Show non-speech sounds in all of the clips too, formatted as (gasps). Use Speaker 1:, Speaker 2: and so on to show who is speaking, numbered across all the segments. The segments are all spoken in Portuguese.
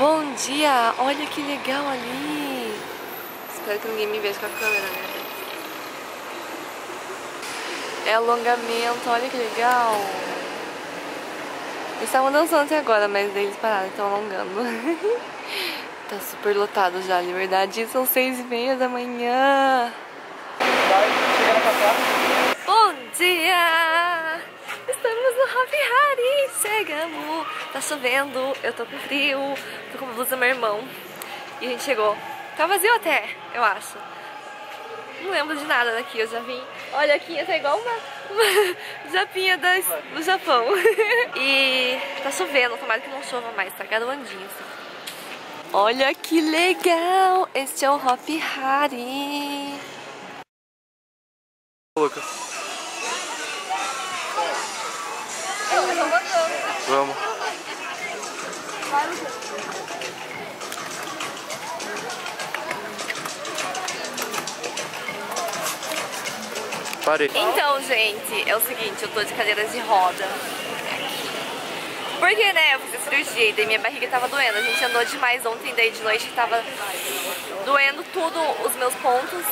Speaker 1: Bom dia! Olha que legal ali! Espero que ninguém me veja com a câmera, né? É alongamento, olha que legal! Eles estavam dançando até agora, mas eles pararam, estão alongando. (laughs) tá super lotado já, liberdade. São seis e meia da manhã. Bom dia! Estamos no Hop Hari, chegamos. Tá chovendo, eu tô com frio, tô com a blusa do meu irmão. E a gente chegou. Tá vazio até, eu acho. Não lembro de nada daqui, eu já vim. Olha, aqui tá igual uma, uma (laughs) japinha das, do Japão. (laughs) e tá chovendo, tomara que não chova mais, tá garoandinho assim. Olha que legal! Este é o Hop Hari.
Speaker 2: Lucas. Vamos. Parei.
Speaker 1: Então, gente, é o seguinte, eu tô de cadeira de roda. Porque, né, eu fiz a cirurgia e daí minha barriga tava doendo. A gente andou demais ontem, daí de noite tava doendo tudo os meus pontos.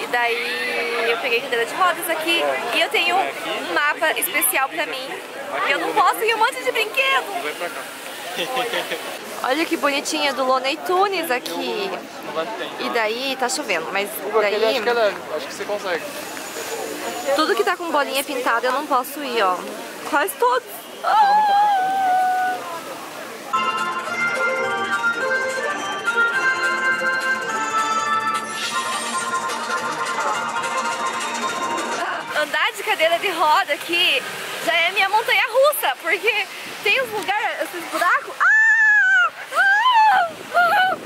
Speaker 1: E daí eu peguei cadeira de rodas aqui e eu tenho um mapa especial pra mim. E eu não posso ir um monte de brinquedo.
Speaker 2: Vai pra cá. (laughs)
Speaker 1: Olha que bonitinha do Loney Tunes aqui. E daí tá chovendo, mas
Speaker 2: Aquele acho que
Speaker 1: daí
Speaker 2: acho que você consegue.
Speaker 1: tudo que tá com bolinha pintada eu não posso ir, ó. Quase todos. Ah! Cadeira de roda aqui já é minha montanha russa, porque tem uns lugares, esses buracos. Ah! Ah! Ah!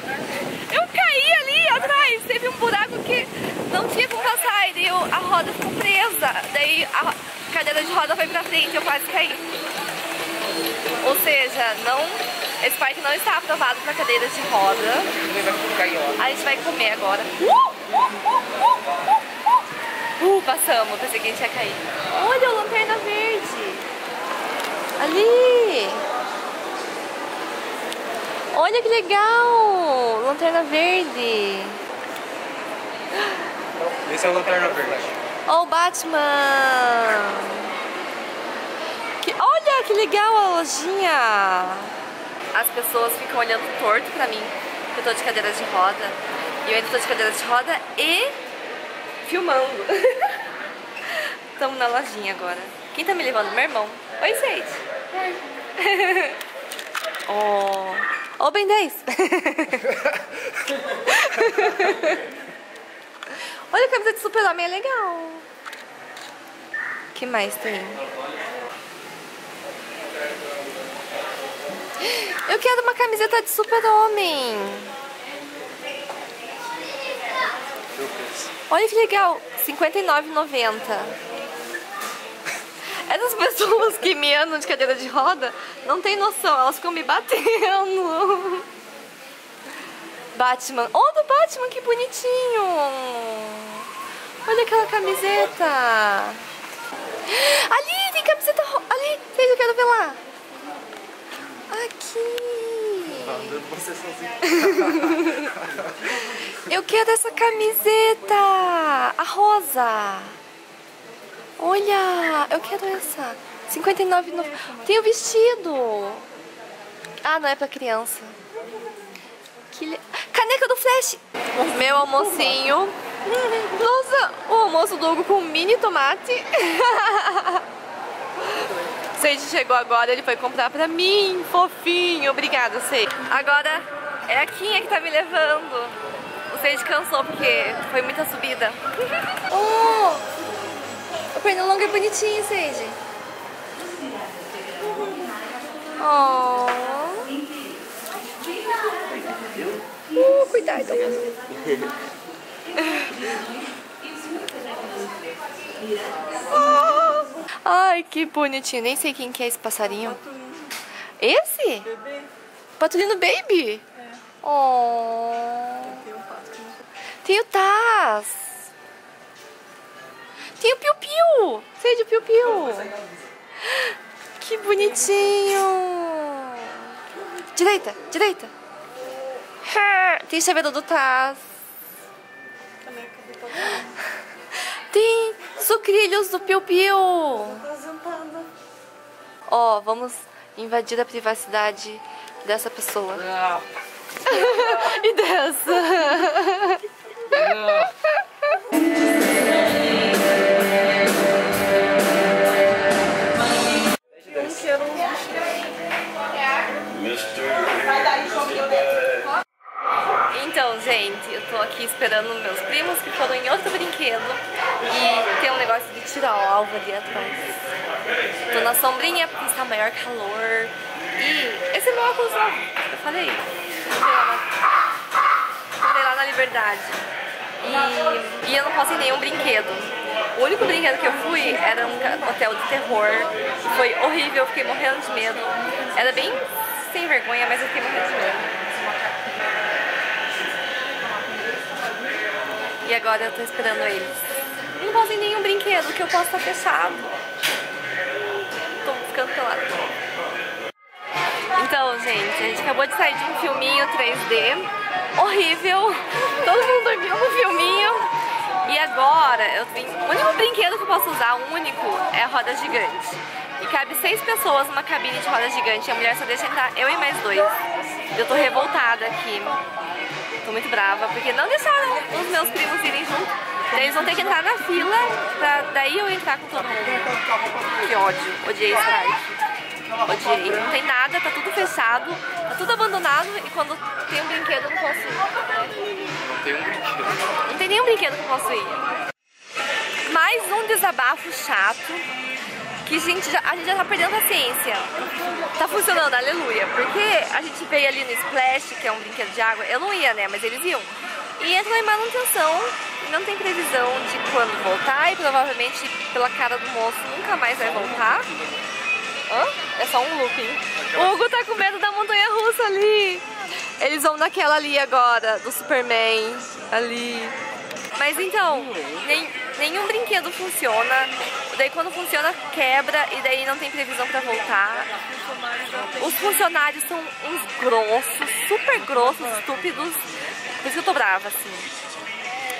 Speaker 1: Eu caí ali atrás, teve um buraco que não tinha como passar, e daí eu- a roda ficou presa. Daí a cadeira de roda foi pra frente, eu quase caí. Ou seja, não, esse parque não está aprovado para cadeira de roda. A gente vai comer agora. Uh, uh, passamos, pensei que a gente ia cair. Olha a lanterna verde. Ali. Olha que legal. Lanterna verde.
Speaker 2: Esse é o Lanterna Verde.
Speaker 1: Oh, Batman. Que, olha que legal a lojinha. As pessoas ficam olhando torto pra mim, eu tô de cadeira de roda. E eu ainda tô de cadeira de roda e filmando. (laughs) Estamos na lojinha agora. Quem tá me levando? Meu irmão. Oi, Sage. Oi. (laughs) oh. Ô, Ben 10. (laughs) Olha a camisa de super-homem, é legal. que mais tem? Eu quero uma camiseta de super-homem. Olha que legal, R$ 59,90. Essas pessoas que me andam de cadeira de roda não tem noção, elas ficam me batendo. Batman. Oh, do Batman, que bonitinho. Olha aquela camiseta. Ali, tem camiseta Ali, vocês eu quero ver lá. Aqui.
Speaker 2: Você. (laughs)
Speaker 1: Eu quero essa camiseta. A rosa. Olha, eu quero essa. 59,90. Tem o vestido. Ah, não é pra criança. Que. Caneca do Flash. Meu almocinho. Nossa, o almoço do Hugo com mini tomate. (laughs) Seiji chegou agora, ele foi comprar pra mim, fofinho. Obrigada, Seiji. Agora é a Kinha que tá me levando. O Seiji cansou porque foi muita subida. (laughs) Oh, o pernilongo é bonitinho, Seiji. Oh. Uh, cuidado. (laughs) Oh. Ai, que bonitinho. Nem sei quem que é esse passarinho. Esse? Patulino Baby? Oh. Tem o Taz. Tem o Piu Piu. Sei de Piu Piu. Que bonitinho. Direita, direita. Tem chaveiro do Taz. Tem sucrilhos do Piu Piu. Ó, vamos invadir a privacidade dessa pessoa.
Speaker 2: Não, (laughs)
Speaker 1: e dessa.
Speaker 2: não.
Speaker 1: Então, gente, eu tô aqui esperando meus primos que foram em outro brinquedo e tem um negócio de tirar o alvo ali atrás. Tô na sombrinha porque está maior calor e esse é meu óculos novo, eu falei. Comprei lá na, Liberdade e, e eu não posso em nenhum brinquedo. O único brinquedo que eu fui era um hotel de terror. Foi horrível, eu fiquei morrendo de medo. Era bem sem vergonha, mas eu fiquei morrendo de medo. E agora eu tô esperando eles. Não posso ir em nenhum brinquedo, que eu posso estar fechado. Tô ficando pelada. Então, gente, a gente acabou de sair de um filminho 3D horrível. Todo mundo dormiu no filminho. E agora, eu vim... o único brinquedo que eu posso usar, o único, é a roda gigante. E cabe seis pessoas numa cabine de roda gigante. E a mulher só deixa entrar eu e mais dois. Eu tô revoltada aqui. Tô muito brava, porque não deixaram os meus primos irem junto. Daí eles vão ter que entrar na fila pra daí eu entrar com todo mundo. Que ódio. Odiei parque. Odiei. Não tem nada, tá tudo fechado, tá tudo abandonado e quando tem um brinquedo eu não posso ir.
Speaker 2: Não tem um brinquedo.
Speaker 1: Não tem nenhum brinquedo que eu posso ir. Mais um desabafo chato. Que gente, já, a gente já tá perdendo a paciência. Tá funcionando, aleluia. Porque a gente veio ali no Splash, que é um brinquedo de água. Eu não ia, né? Mas eles iam. E entrou em manutenção. Não tem previsão de quando voltar. E provavelmente, pela cara do moço, nunca mais vai voltar. Hã? É só um looping. O Hugo tá com medo da montanha russa ali. Eles vão naquela ali agora, do Superman. Ali. Mas então, nem- nenhum brinquedo funciona. Daí quando funciona, quebra e daí não tem previsão pra voltar. Os funcionários são uns grossos, super grossos, estúpidos. Por isso que eu tô brava, assim.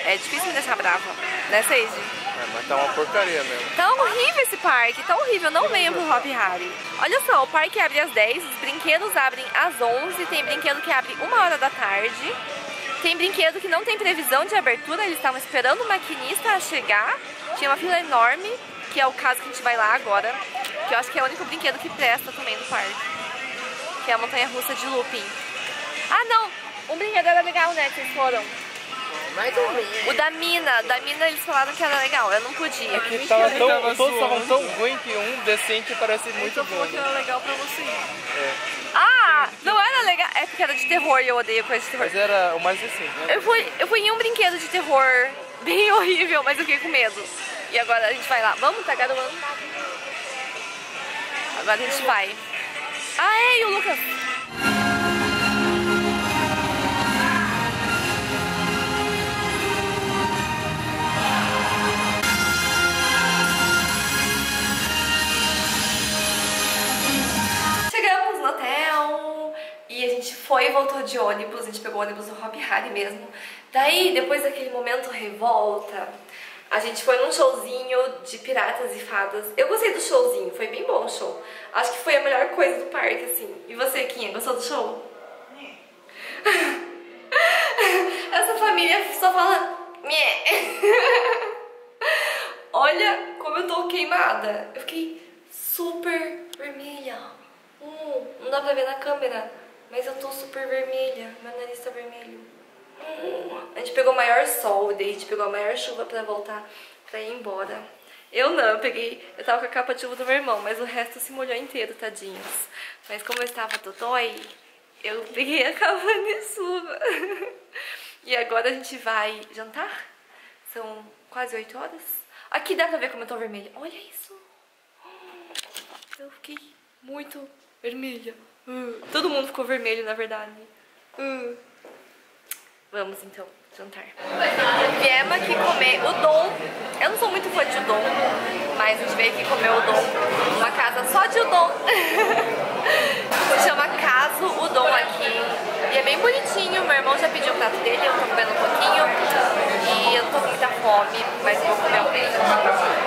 Speaker 1: É difícil me deixar brava, né, Seiji?
Speaker 2: É, mas tá uma porcaria mesmo.
Speaker 1: Tá horrível esse parque, tá horrível. Não venham pro Hop Harry. Olha só, o parque abre às 10, os brinquedos abrem às 11, tem brinquedo que abre uma hora da tarde. Tem brinquedo que não tem previsão de abertura, eles estavam esperando o maquinista chegar. Tinha uma fila enorme, que é o caso que a gente vai lá agora. Que eu acho que é o único brinquedo que presta também no parque. Que é a montanha russa de looping. Ah, não! Um brinquedo era legal, né? Que vocês foram.
Speaker 3: Mais ou menos.
Speaker 1: O da Mina. O da Mina eles falaram que era legal. Eu não podia.
Speaker 2: Que tava tão, todos estavam tão ruim que um decente parece muito bom.
Speaker 3: era legal pra você ir.
Speaker 1: Ah, não era legal. É porque era de terror e eu odeio coisa de terror.
Speaker 2: Mas era o mais decente, né?
Speaker 1: Eu fui, eu fui em um brinquedo de terror bem (laughs) horrível, mas eu fiquei com medo. E agora a gente vai lá. Vamos, tá garoando. Agora a gente vai. Ah, é, e o Lucas? Chegamos no hotel e a gente foi e voltou de ônibus, a gente pegou o ônibus no Hop Harry mesmo. Daí, depois daquele momento revolta, a gente foi num showzinho de piratas e fadas. Eu gostei do showzinho, foi bem bom o show. Acho que foi a melhor coisa do parque, assim. E você, Kinha, gostou do show? (laughs) Essa família só fala... (laughs) Olha como eu tô queimada. Eu fiquei super vermelha. Hum, não dá pra ver na câmera, mas eu tô super vermelha. Meu nariz tá vermelho. A gente pegou o maior sol, daí a gente pegou a maior chuva pra voltar, pra ir embora. Eu não, eu peguei, eu tava com a capa de do meu irmão, mas o resto se molhou inteiro, tadinhos. Mas como eu estava dodói, eu peguei a (laughs) capa de chuva. E agora a gente vai jantar. São quase 8 horas. Aqui dá pra ver como eu tô vermelha. Olha isso. Eu fiquei muito vermelha. Uh, todo mundo ficou vermelho, na verdade. Uh. Vamos então jantar. Viemos aqui comer o Dom. Eu não sou muito fã de udon, mas a gente veio aqui comer o Dom. Uma casa só de udon. (laughs) Se chama Caso Udon aqui. E é bem bonitinho, meu irmão já pediu o prato dele, eu tô comendo um pouquinho. E eu tô com muita fome, mas eu vou comer um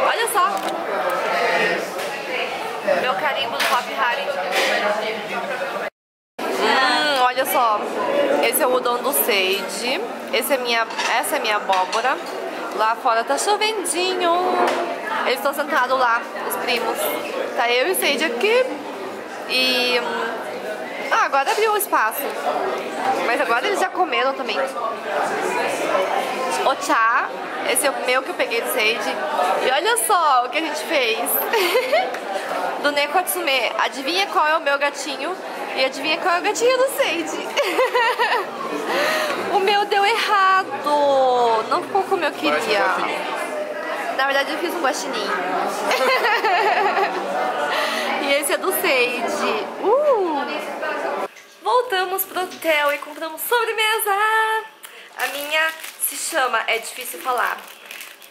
Speaker 1: Olha só! Meu carimbo do Hop Harry. Hum, olha só. Esse o udon do Sage. Esse é minha, essa é minha abóbora. Lá fora tá chovendinho. Eles estão sentados lá, os primos. Tá eu e o Sage aqui. E... Ah, agora abriu o espaço. Mas agora eles já comeram também. O chá. Esse é o meu que eu peguei do Sage. E olha só o que a gente fez. (laughs) do Nekotsume. Adivinha qual é o meu gatinho? E adivinha qual é o gatinho do Sage? (laughs) o meu deu errado. Não ficou como eu queria. Na verdade eu fiz um guaxinim. (laughs) e esse é do Sage. Uh! Voltamos pro hotel e compramos sobremesa. A minha se chama, é difícil falar,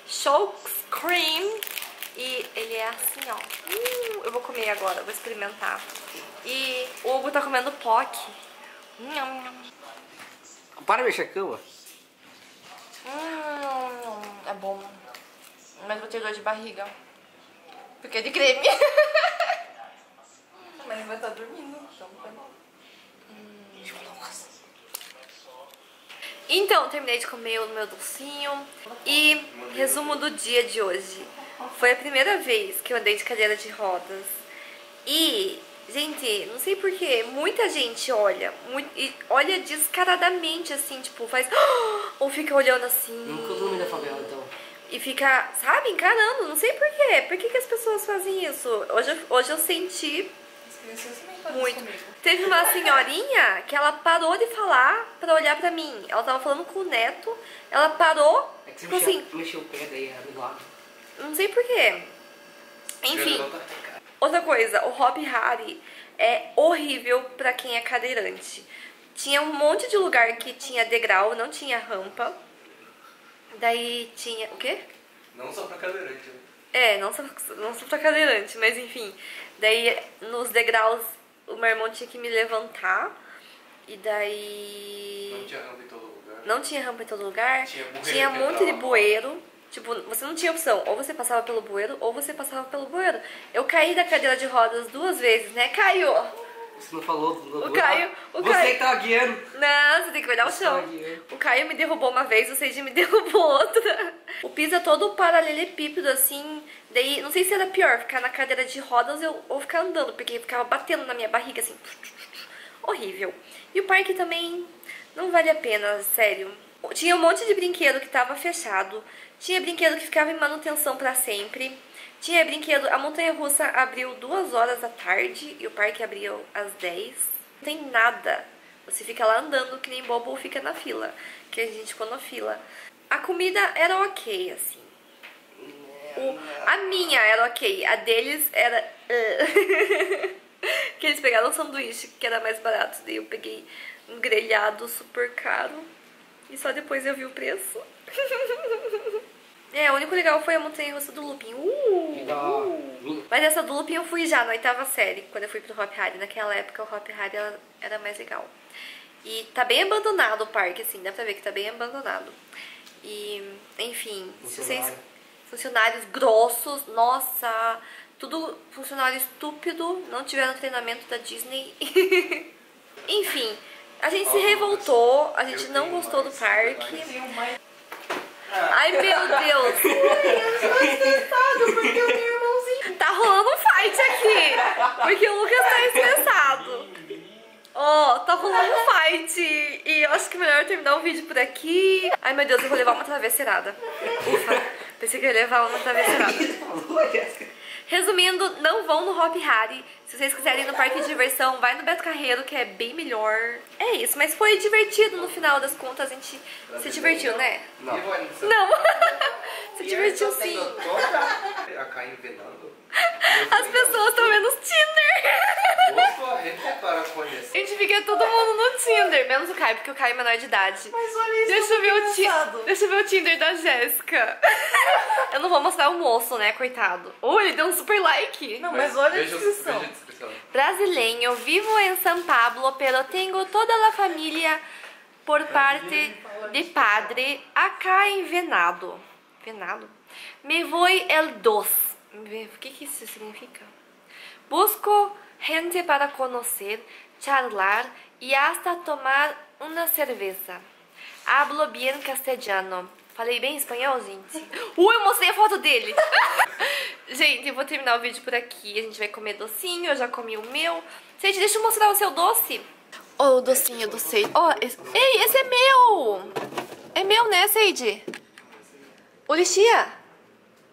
Speaker 1: Shokes Cream. E ele é assim, ó. Hum, eu vou comer agora, vou experimentar. E o Hugo tá comendo POC. Nham, nham.
Speaker 3: Para de mexer a cama.
Speaker 1: Hum, é bom. Mas vou ter dor de barriga. Porque é de creme. (laughs) Mas vai estar dormindo. Então tá bom. Então, terminei de comer o meu docinho. E resumo do dia de hoje. Foi a primeira vez que eu andei de cadeira de rodas. E, gente, não sei porquê, muita gente olha, muito, e olha descaradamente, assim, tipo, faz. (gasps) Ou fica olhando assim.
Speaker 3: Nunca dormi na favela, então.
Speaker 1: E fica, sabe, encarando. Não sei porquê. Por que, que as pessoas fazem isso? Hoje, eu- hoje eu senti muito. Teve uma senhorinha que ela parou de falar pra olhar pra mim. Ela tava falando com o neto, ela parou,
Speaker 3: É que você
Speaker 1: tipo
Speaker 3: mexeu,
Speaker 1: assim,
Speaker 3: mexeu o pé daí, era do lado.
Speaker 1: não sei porquê. Enfim, outra coisa, o Hop Harry é horrível pra quem é cadeirante. Tinha um monte de lugar que tinha degrau, não tinha rampa. Daí tinha. O quê?
Speaker 2: Não só pra cadeirante. né?
Speaker 1: É, não só, não só pra cadeirante, mas enfim. Daí nos degraus o meu irmão tinha que me levantar. E daí.
Speaker 2: Não tinha rampa em todo lugar.
Speaker 1: Não tinha rampa em todo lugar.
Speaker 2: Tinha
Speaker 1: Tinha um monte de bueiro. Tipo, você não tinha opção. Ou você passava pelo bueiro, ou você passava pelo bueiro. Eu caí da cadeira de rodas duas vezes, né? Caiu!
Speaker 3: Você não falou do
Speaker 1: O Caio- o
Speaker 3: Você
Speaker 1: Caio-
Speaker 3: tá guiando.
Speaker 1: Não, você tem que olhar o chão.
Speaker 3: Caio.
Speaker 1: O Caio me derrubou uma vez, o Seiji me (laughs) derrubou outra. O piso é todo paralelepípedo, assim. Daí, não sei se era pior, ficar na cadeira de rodas ou, ou ficar andando, porque ficava batendo na minha barriga, assim. (laughs) Horrível. E o parque também não vale a pena, sério. Tinha um monte de brinquedo que tava fechado. Tinha brinquedo que ficava em manutenção pra sempre. Tinha brinquedo. A montanha russa abriu duas horas da tarde e o parque abriu às 10. Não tem nada. Você fica lá andando que nem bobo ou fica na fila. Que a gente ficou na fila. A comida era ok, assim. O- a minha era ok, a deles era. uh. (laughs) que eles pegaram um sanduíche que era mais barato. Daí eu peguei um grelhado super caro. E só depois eu vi o preço. (laughs) é, o único legal foi a montanha russa do Lupin. Uh, uh. Mas essa do Lupin eu fui já na oitava série, quando eu fui pro Hop Harry. Naquela época o Hop Harry era, mais legal. E tá bem abandonado o parque, assim, dá pra ver que tá bem abandonado. E, enfim, se vocês.
Speaker 3: Funcionário.
Speaker 1: Funcionários grossos, nossa, tudo funcionário estúpido, não tiveram treinamento da Disney. (laughs) enfim, a gente se revoltou, a gente não gostou do parque. Ai meu (laughs) Deus! Tá rolando um fight aqui! Porque o Lucas tá estressado. Ó, tá rolando um fight. E eu acho que é melhor terminar o vídeo por aqui. Ai meu Deus, eu vou levar uma travesseirada. Ufa, pensei que eu ia levar uma travesseirada. (laughs) Resumindo, não vão no Hop Harry. Se vocês quiserem ir no parque de diversão, vai no Beto Carreiro, que é bem melhor. É isso, mas foi divertido no final das contas. A gente se divertiu, né?
Speaker 3: Não.
Speaker 1: Não! (laughs) se divertiu sim.
Speaker 2: A envenenando?
Speaker 1: As pessoas estão vendo os Tinder.
Speaker 2: A para conhecer.
Speaker 1: A gente fica todo mundo no Tinder, menos o Caio, porque o Caio é menor de idade.
Speaker 4: Mas olha isso,
Speaker 1: Deixa eu ver o. Deixa eu ver o Tinder da Jéssica. (laughs) Eu não vou mostrar o moço, né, coitado. Oh, ele deu um super like.
Speaker 4: Não, mas olha a
Speaker 2: Veja,
Speaker 4: descrição.
Speaker 2: veja a descrição.
Speaker 1: Brasileño, vivo em São Paulo, pero tengo toda a família por parte de padre acá em Venado. Venado? Me voy el dos. O que, que isso significa? Busco gente para conhecer, charlar e hasta tomar uma cerveja. Hablo bien castelhano. Falei bem espanhol, gente? (laughs) Ui, eu mostrei a foto dele! (laughs) gente, eu vou terminar o vídeo por aqui. A gente vai comer docinho, eu já comi o meu. Gente, deixa eu mostrar o seu doce. Ó, o docinho do Seide. Ó, esse... ei, esse é meu! É meu, né, Seide? Ô, Lixia,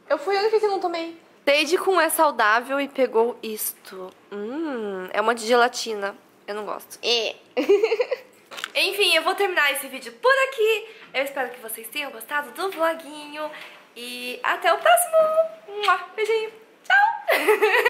Speaker 1: eu fui a única que não tomei. Seide com é saudável e pegou isto. Hum, é uma de gelatina. Eu não gosto. É. (laughs) Enfim, eu vou terminar esse vídeo por aqui. Eu espero que vocês tenham gostado do vloguinho. E até o próximo. Beijinho. Tchau. (laughs)